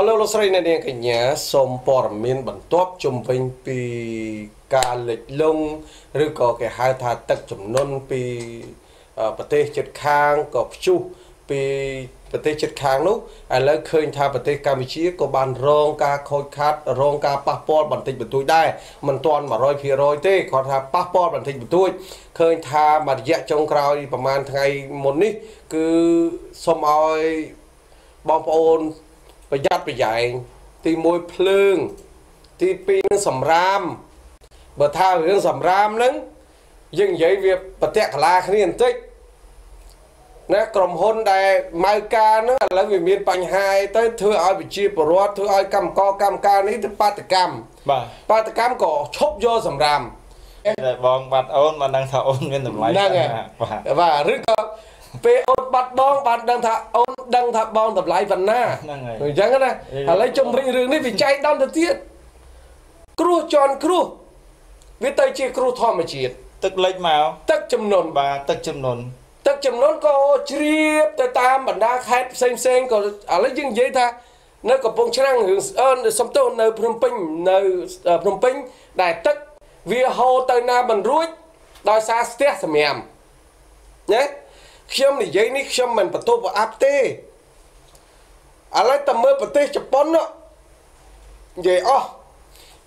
អរលោកលោកស្រីអ្នកនាងកញ្ញាសូមព័ត៌មានបន្ទាប់ជំវិញពីការលិចលង់ឬក៏គេហៅថាទឹកចំនួនពីប្រទេសជិតខាងក៏ព្យុះពីប្រទេសជិតខាងនោះឥឡូវឃើញថាប្រទេសកម្ពុជាក៏បានរងការខូចខាតរងការប៉ះពាល់បន្តិចបន្តួចដែរមិនទាន់100%ទេគាត់ថាប៉ះពាល់បន្តិចបន្តួចឃើញថាមួយរយៈចុងក្រោយប្រហែលថ្ងៃមុននេះ គឺសូមឲ្យបងប្អូន ប្រយ័ត្នប្រយែងទី1ភ្លើង ទី2នឹងសម្រាមបើថារឿងសម្រាមហ្នឹងយើងនិយាយវាប្រតិកលាគ្នាបន្តិចណាក្រុមហ៊ុនដែលម៉ៅការហ្នឹងឥឡូវវាមានបញ្ហាទៅធ្វើឲ្យប្រជាពលរដ្ឋធ្វើឲ្យកម្មករកម្មការនេះទៅបាតកម្មបាទបាតកម្មក៏ឈប់យកសម្រាមតែបងបាត់អូនបានដឹងថាអូនមានតម្លៃហ្នឹងហើយបាទឬក៏ ពេលអូនបាត់បងបានដឹងថាអូនដឹងថាបងតម្លៃប៉ុណ្ណាហ្នឹងហើយអញ្ចឹងណាឥឡូវជំវិញរឿងនេះវាចែកដំទៅទៀតគ្រោះជន់គ្រោះវាទៅជាគ្រោះធម្មជាតិទឹកលិចមកទឹកចំនួនបាទទឹកចំនួនទឹកចំនួនក៏ជ្រាបទៅតាមបណ្ដាខេត្តផ្សេងផ្សេងក៏ឥឡូវយើងនិយាយថានៅកំពង់ឆ្នាំងរឿងស្អើនសំទោសនៅភ្នំពេញនៅភ្នំពេញដែលទឹកវាហូរទៅណាមិនរួចដោយសារស្ទះសម្រាមណា ខ្ញុំនិយាយនេះខ្ញុំមិនបន្ទោសប្រអាប់ទេឥឡូវតែមើលប្រទេសជប៉ុននិយាយអស់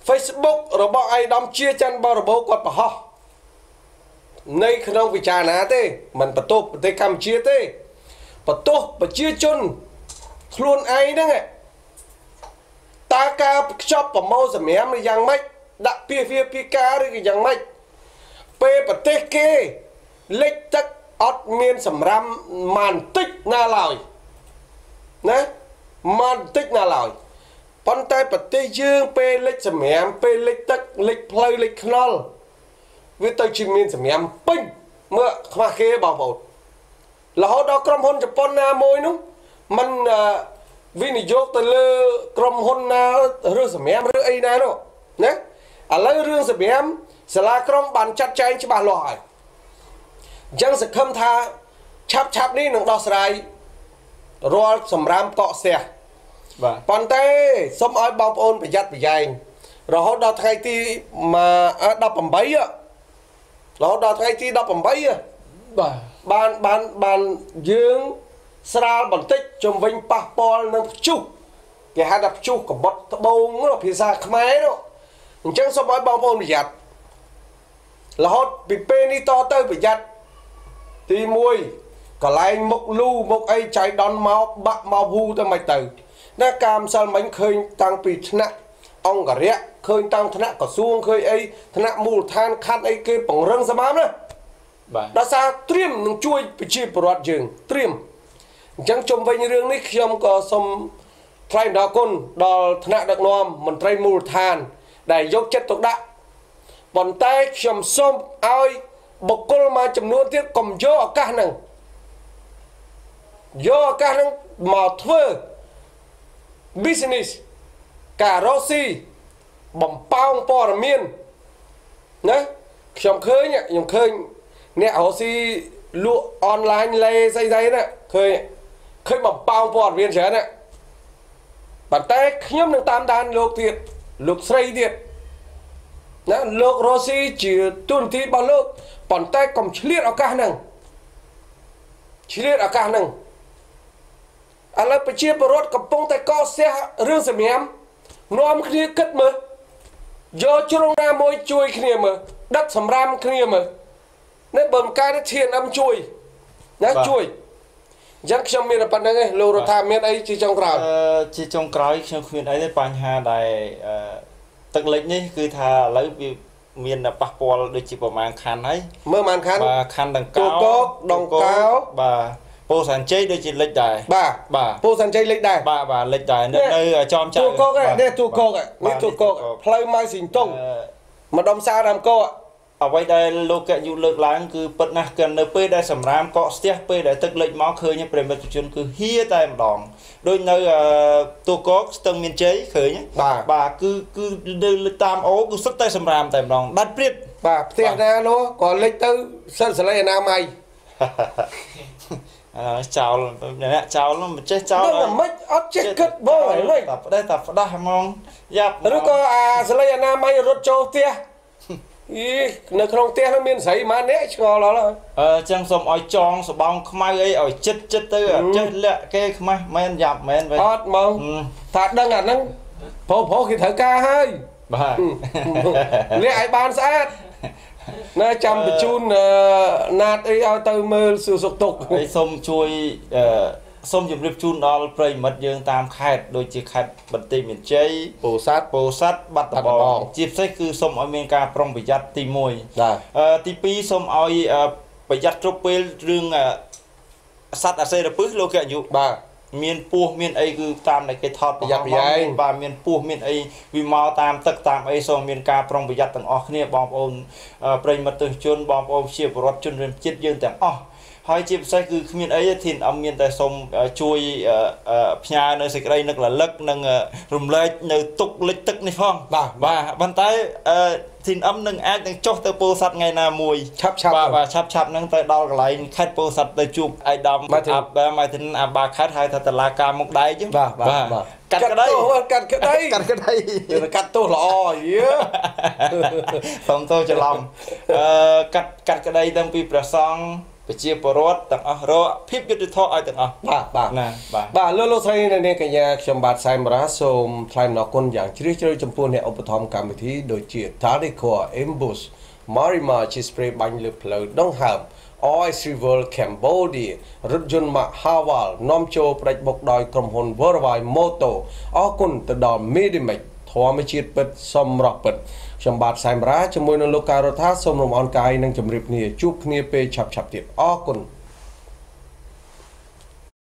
Facebook របស់អៃដាមជាច័ន្ទបរិបូរគាត់បង្ហោះនៃក្នុងវិចារណាទេមិនបន្ទោសប្រទេសកម្ពុជាទេបន្ទោសប្រជាជនខ្លួនឯងហ្នឹងតើការខ្ចប់ប្រមូលសម្រាមឬយ៉ាងម៉េចដាក់ពីវាពីការឬក៏យ៉ាងម៉េចពេលប្រទេសគេលិចទឹក អត់មានសម្រាមម៉ានតិចណាឡើយណាម៉ានតិចណាឡើយប៉ុន្តែប្រទេសយើងពេលលិចសម្រាមពេលលិចទឹកលិចផ្លូវលិចខ្នល់វាទៅជាមានសម្រាមពេញមើលខ្វះគេបងប្អូនរហូតដល់ក្រុមហ៊ុនជប៉ុនណាមួយនោះมันវិនិយោគទៅលើក្រុមហ៊ុនណាឬសម្រាមឬអីណានោះណាឥឡូវរឿងសម្រាមសាលាក្រុងបានចាត់ចែងច្បាស់លាស់ហើយ អញ្ចឹងសង្ឃឹមថាឆាប់ឆាប់នេះនឹងដោះស្រាយរាល់សម្រាមកកស្ទះបាទប៉ុន្តែសូមឲ្យបងប្អូនប្រយ័ត្នប្រយែងរហូតដល់ថ្ងៃទី18រហូតដល់ថ្ងៃទី18បាទបានបានបានយើងស្រាលបន្តិចជំវិញប៉ះពាល់នឹងព្យុះគេហៅថាព្យុះកបុតត្បូងភាសាខ្មែរនោះអញ្ចឹងសូមឲ្យបងប្អូនប្រយ័ត្នរហូតពីពេលនេះតទៅប្រយ័ត្ន ទី1កន្លែងមុខលូមុខអីចៃដន្យមកបាក់មកហ៊ូទៅមិនទៅណាកាមសិលមិញឃើញតាំងពីថ្នាក់អង្គរៈឃើញតាមថ្នាក់ក្រសួងឃើញអីថ្នាក់មូលដ្ឋានខណ្ឌអីគេពង្រឹងសម្រាប់ណាបាទដោយសារត្រៀមនឹងជួយប្រជាពលរដ្ឋយើងត្រៀមអញ្ចឹងជុំវិញរឿងនេះខ្ញុំក៏សូមថ្លែងដល់គុណដល់ថ្នាក់ដឹកនាំមន្ត្រីមូលដ្ឋាន ដែលយកចិត្តទុកដាក់ប៉ុន្តែខ្ញុំសូមឲ្យ បុគ្គលមួយចំនួនទៀតកុំយកឱកាសហ្នឹងយកឱកាសហ្នឹងមកធ្វើ business ការរកស៊ីបំប៉ោងព័ត៌មានណាខ្ញុំឃើញខ្ញុំឃើញអ្នករកស៊ីលក់អនឡាញលេស្អីស្អីណាឃើញឃើញបំប៉ោងព័ត៌មានច្រើនណាប៉ុន្តែខ្ញុំនឹងតាមដានលោកទៀតលោកស្រីទៀតណាលោករ៉ូស៊ីជាទូនទីរបស់លោក ប៉ុន្តែកុំឆ្លៀតឱកាសហ្នឹងឆ្លៀតឱកាសហ្នឹងឥឡូវប្រជាពលរដ្ឋកំពុងតែកកស្ទះរឿងសម្រាមនាំគ្នាគិតមើលយកជ្រុងណាមួយជួយគ្នាមើលដឹកសម្រាមគ្នាមើលនេះបើមិនកើតធានអឹមជួយណាជួយអញ្ចឹងខ្ញុំមានប៉ុណ្្នឹងឯងលោករដ្ឋាមានអីជាចុងក្រោយអឺជាចុងក្រោយខ្ញុំគ្មានអីទេបញ្ហាដែលទឹកលិចនេះគឺថាឥឡូវវា មានប៉ះពាល់ដូចជាប្រមាណខណ្ឌហើយមើលប្រមាណខណ្ឌបាទខណ្ឌដង្កោកកដង្កោបាទពោធិ៍សែនជ័យដូចជាលិចដែរបាទបាទពោធិ៍សែនជ័យលិចដែរបាទបាទលិចដែរនៅនៅចំចៅទូកកនេះទូកកនេះទូកកផ្លូវម៉ៅស៊ីងតុងម្ដុំសារាមកោ អ្វីដែលលោកកយុលើកឡើងគឺពិតណាស់កិននៅពេលដែលសម្រាមកកស្ទះពេលដែលទឹកលិចមកឃើញប្រិមិត្តជនគឺហៀតែម្ដងដូចនៅទូកកស្ទឹងមានជ័យឃើញបាទបាទគឺគឺនៅតាមអូគឺសុទ្ធតែសម្រាមតែម្ដងដាច់ព្រាតបាទផ្ទះណានោះក៏លិចទៅសិនសលៃអនាម័យអាចោលអ្នកចោលមិនចេះចោលដឹងតែមិនអត់ចេះគិតបងហើយមិនតែផ្ដេសតែផ្ដាស់ហ្មងយ៉ាប់ឬក៏អាសលេអនាម័យរត់ចូលផ្ទះ អីនៅក្នុងផ្ទះនោះមានស្រីម៉ាអ្នកឆ្ងល់ដល់ហើយអឺចឹងសូមឲ្យចងសបងខ្មៅអីឲ្យចិត្តចិត្តទៅអត់ចេះលាក់គេខ្មាស់មែនយ៉ាប់មែនវិញអត់ហ្មងថាដឹងអាហ្នឹងប្រុសប្រុសគេត្រូវការហើយបាទលាក់ឲ្យបានស្អាតណាចាំបញ្ជូនអឺណាតអីឲ្យទៅមើលសួរសុខទុក្ខហើយសូមជួយអឺ សូមជម្រាបជូនដល់ប្រិយមិត្តយើងតាមខេត្តដូចជាខេត្តបន្ទាយមានជ័យពោធិ៍សាត់ពោធិ៍សាត់បាត់ដំបាត់ដំបបងងជាពិសេសគឺសូមឲ្យមានការប្រុងប្រយ័ត្នទី1បាទអឺទី2សូមឲ្យអឺប្រយ័ត្នគ្រប់ពេលរឿងអឺសត្វអសេរពឹសលោកកញ្ញាបាទមានពស់មានអីគឺតាមដែលគេថតប្រយ័ត្នប្រយែងមានបាទមានពស់មានអីវាមកតាមទឹកតាមអីសូមមានការប្រុងប្រយ័ត្នទាំងអស់គ្នាបងប្អូនអឺប្រិយមិត្តទស្សនិកជនបងប្អូនជាពលរដ្ឋជនរួមជាតិយើងទាំងអស់ ហើយជាពិសេសគឺគ្មានអីទេធានអំមានតែសូមជួយផ្ញើនៅសេចក្តីនឹករលឹកនិងរំលែកនៅទុកលិចទឹកនេះផងបាទបាទប៉ុន្តែធានអំនឹងអាចនឹងចុះទៅពោធិ៍សាត់ថ្ងៃណាមួយឆាប់ឆាប់បាទបាទឆាប់ឆាប់នឹងទៅដល់កន្លែងខេត្តពោធិ៍សាត់ទៅជួបអៃដាមអាបាម៉ៃទិនអាបាខេត្តហៅថាតឡាការមុខដែកចឹងបាទបាទកាត់ក្តីកាត់ក្តីកាត់ក្តីកាត់ទោសល្អយេសូមទោសច្រឡំអឺកាត់កាត់ក្តីទាំងពីព្រះសង្ឃ ប្រជាពលរដ្ឋទាំងអស់រកភាពយុត្តិធម៌ឲ្យទាំងអស់បាទបាទណាបាទបាទលោកលោកស្រីនិងនាងកញ្ញាខ្ញុំបាទសែមរ៉ាសូមថ្លែងអំណរគុណយ៉ាងជ្រាលជ្រៅចំពោះអ្នកឧបត្ថម្ភកម្មវិធីដូចជា Tadecor Embus Marima ជា spray បាញ់លើផ្លូវដងហើម Oil River Cambodia រថយន្ត Mark Haval នាំចូលផ្ដាច់បុកដោយក្រុមហ៊ុន Worldwide Moto អរគុណទៅដល់ Medimax ធម្មជាតិពិតសម្រាប់ពិតខ្ញុំបាទសែមរ៉ាជាមួយនឹងលោកការរដ្ឋាសូមរំអរកាយនិងជម្រាបគ្នាជួបគ្នាពេលឆាប់ៗទៀតអរគុណ